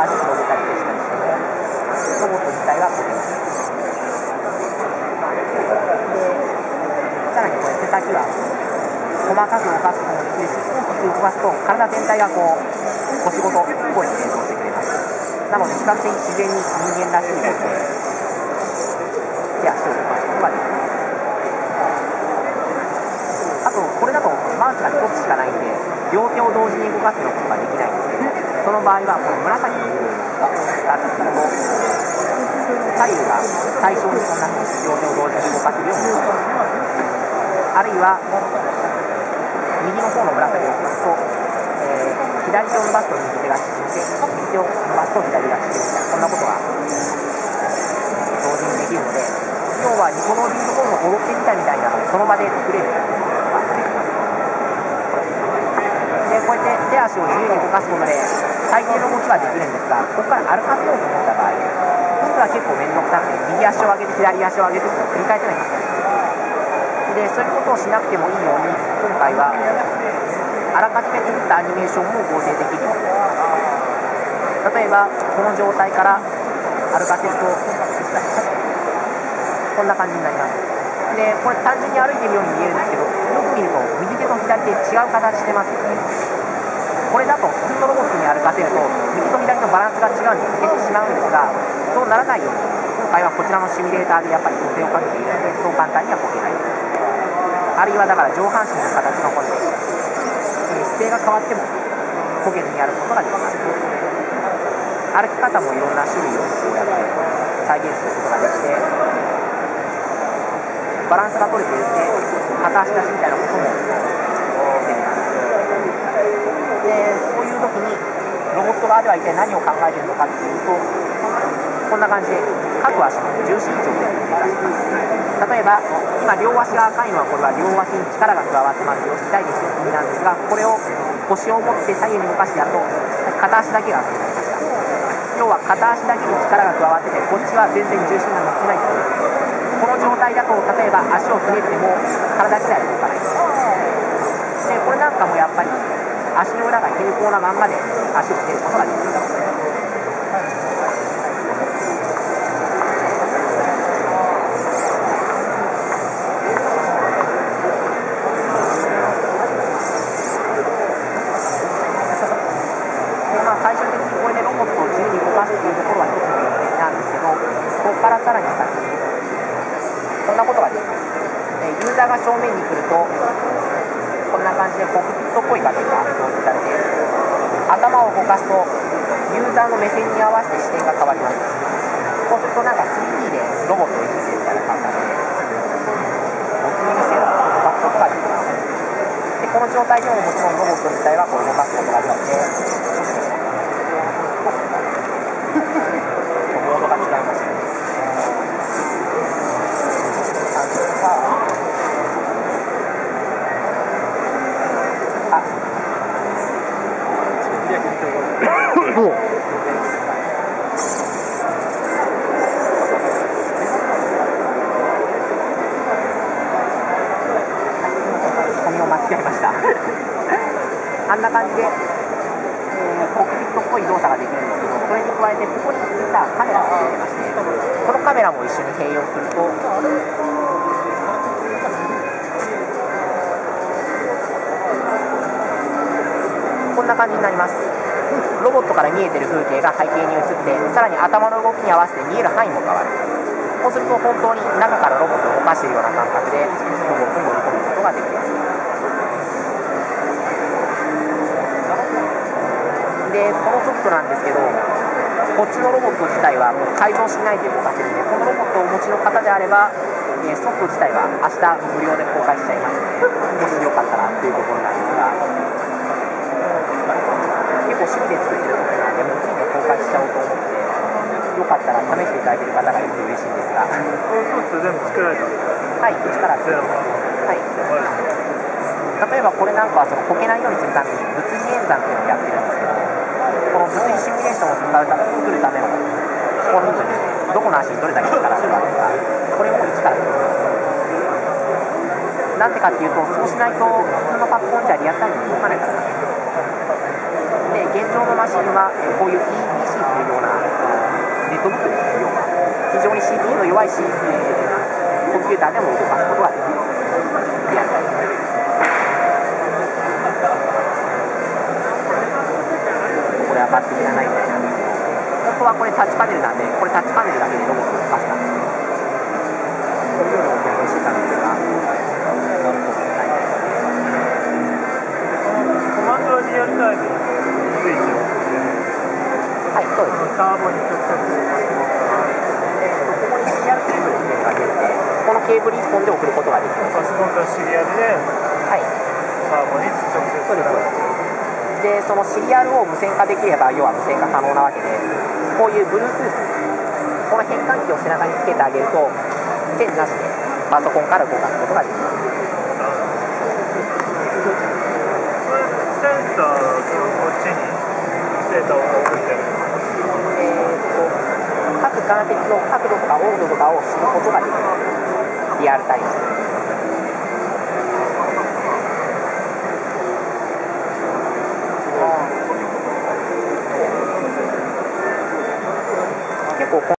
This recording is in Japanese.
足広げたりしたりしてもロボット自体は固定ですさらにこれ手先は細かく動かすこともできるし大きく動かすと体全体がこう腰ごとっぽい連動してくれますなので比較的自然に人間らしいことで手足を動かすことができますあとこれだとマウスが1つしかないんで両手を同時に動かすようなことができないんですけど。その場合はこの紫の部分を使ってこの左右が対称にこんな風に両手を同時に動かせるようになります。あるいは右の方の紫を押す。と、えー、左手を伸ばす。と右手が縮んで右手を伸ばす。と左が縮むみたいなそんなことが同時にできるので要はニコ動ビートボールの踊ってみたみたいなのをその場で作れることができます。でこうやって手足を自由に動かす。ことで最低の動きはできるんですがここから歩かせようと思った場合実は結構面倒くさくて右足を上げて左足を上げてって繰り返せないんですでそういうことをしなくてもいいように今回はあらかじめ作ったアニメーションも合成できるように例えばこの状態から歩かせるとこんな感じになりますでこれ単純に歩いてるように見えるんですけどよく見ると右手と左手違う形してますよね。これだと普通のロボットに歩かせると右と左のバランスが違うんで消してしまうんです。がそうならないように今回はこちらのシミュレーターでやっぱり補正をかけているのでそう簡単にはこけないです。あるいはだから上半身の形のこれで、え姿勢が変わってもこけずにやることができます。歩き方もいろんな種類をこうやって再現す。ることができてバランスが取れているんで片足立ちみたいなこともでそういう時にロボット側では一体何を考えているのかっていうとこんな感じで各足の重心位置を出します例えば今両足が赤いのはこれは両足に力が加わってますよ痛いですよ意味なんですがこれを腰を持って左右に動かしてやると片足だけが赤になりました要は片足だけに力が加わっててこっちは全然重心が乗ってないこの状態だと例えば足をひね。っても体自体は動かないでこれなんかもやっぱり足の裏が平行なまんまで足をひねることができます最終的にこれでロボットを自由に動かすっていうところは一つの目的なんですけどここからさらに先こんなことができます。ユーザーが正面に来るとこんな感じでコックピットっぽい画面が表示されて頭を動かすとユーザーの目線に合わせて視点が変わりますこうするとなんか 3D でロボットをいじってるみたいな感覚でお次にせよ動かすことができますでこの状態でももちろんロボット自体はこう動かすことができてあんな感じで、えー、コックピットっぽい動作ができるんですけどそれに加えてここに実はカメラがついてましてこのカメラも一緒に併用するとこんな感じになります。ロボットから見えてる風景が背景に映ってさらに頭の動きに合わせて見える範囲も変わる。こうすると本当に中からロボットを動かしているような感覚でロボットにトなんですけどこっちのロボット自体はもう改造しないで動かせるんでこのロボットをお持ちの方であれば、えーソフト自体は明日無料で公開しちゃいますのでもしよかったらというところなんですが結構趣味で作ってるソフトなんでもうすぐに公開しちゃおうと思ってよかったら試していただける方がいると嬉しいんですが。はこのソフト全部作られたんですか？い一から作ります。はい。例えばこれなんかはそのこけないようにするために物理演算っていうのをやってるんですトを使うため作るためのこのヒントにどこの足にどれだけ力があるかこれも1からなんでかっていうとそうしないと普通のパソコンじゃリアルタイムに動かないからで現状のマシンはこういう EPC っていうようなネットブックでうよ非常に CPU の弱い CPU コンピューターでも動かすことができる。タッチパネルなんでこれタッチパネルだけでロボットを動かしたんです。こういうの。を勉強してたんですがコマンドはリアルタイムについてるはいそうですサーボに直接ここにシリアルケーブルっていうのが出てこのケーブル1本で送ることができますパソコンとシリアルではいサーボに直接そうですそうですでそのシリアルを無線化できれば要は無線化可能なわけでこういう Bluetooth この変換器を背中につけてあげると線なしでパソコンから動かすことができますセンサーとこっちにデータを送ってるえーっと各岩石の角度とか温度とかを知ることができますリアルタイム